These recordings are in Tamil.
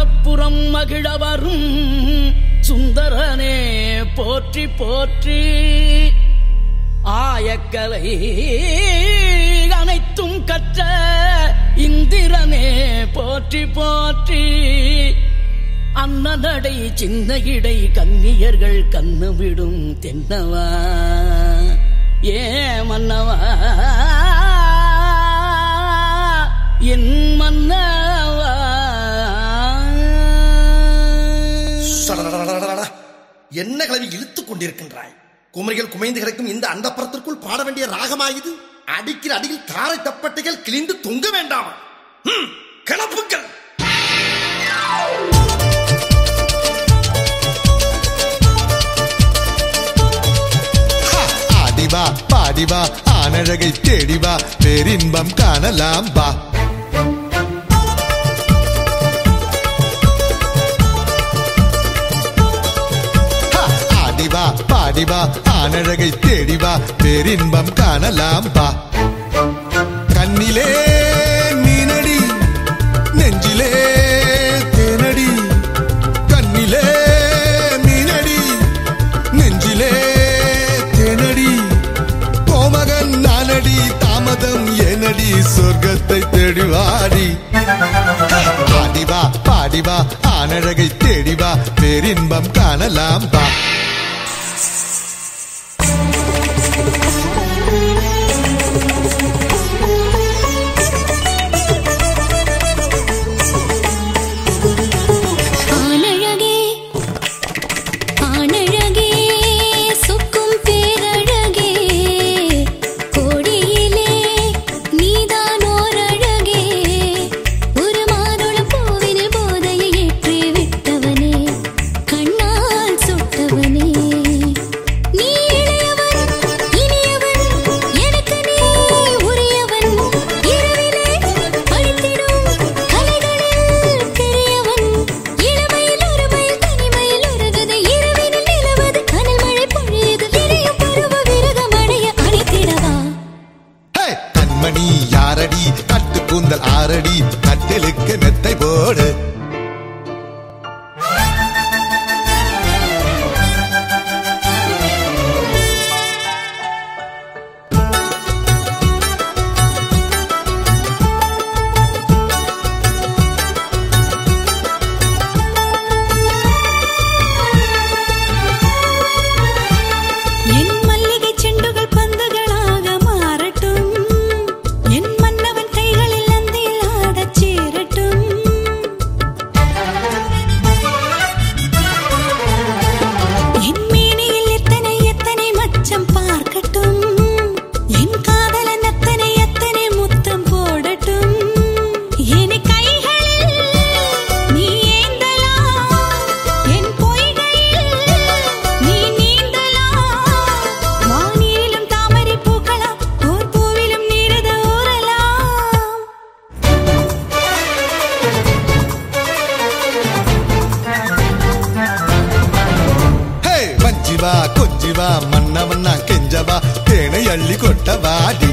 அந்தப்புறம் மகிழவரும் சுந்தரனே போற்றி போற்றி ஆயக்கலை அனைத்தும் கற்ற இந்திரனே போற்றி போற்றி. அன்னநடை சின்ன இடை கன்னியர்கள் கண்ணு விடும் தென்னவா? ஏ மன்னவா? என் மன்ன என்ன கிளவி இழுத்துக் கொண்டிருக்கின்றாய்? குமரிகள் குமைந்து கிடக்கும் இந்த அந்தப்புறத்திற்குள் பாட வேண்டிய ராகமாயுது? அடிக்கிற அடியில் தாரை தப்பட்டைகள் கிழிந்து தொங்க வேண்டாமா? கிளப்புக்கள் ஹா, பாடிவா ஆனழகை தேடிவா பேரின்பம் காணலாம் வா. ஆடிவா பாடிவா ஆனழகை தேடிவா பேரின்பம் காணலாம் பா கண்ணிலே நீனடி நெஞ்சிலே தேனடி. கண்ணிலே மீனடி நெஞ்சிலே தேனடி. கோமகன் நானடி தாமதம் ஏனடி சொர்க்கத்தை தேடிவாடி பாடிவா பாடிவா ஆனழகை தேடிவா பேரின்பம் காணலாம் பா வா வஞ்சிவா கொஞ்சிவா மன்னவன்னா கெஞ்சவா தேனை அள்ளி கொட்டவாடி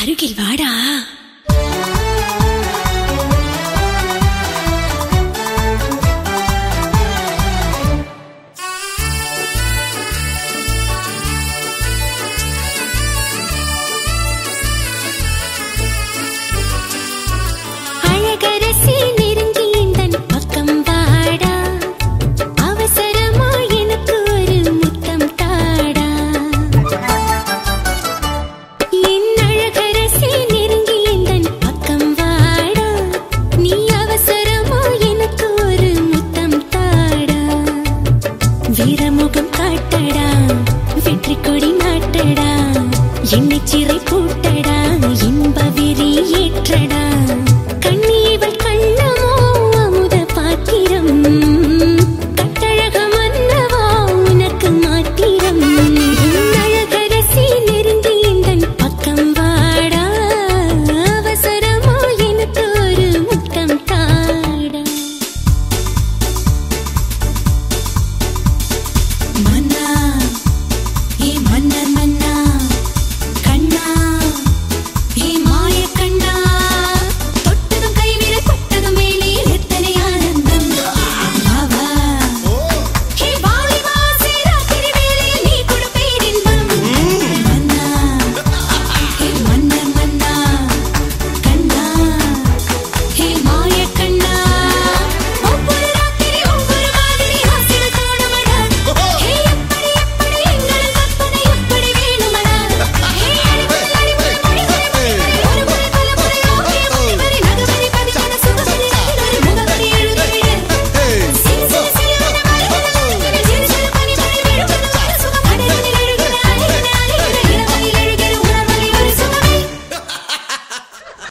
அருகில் வாடா.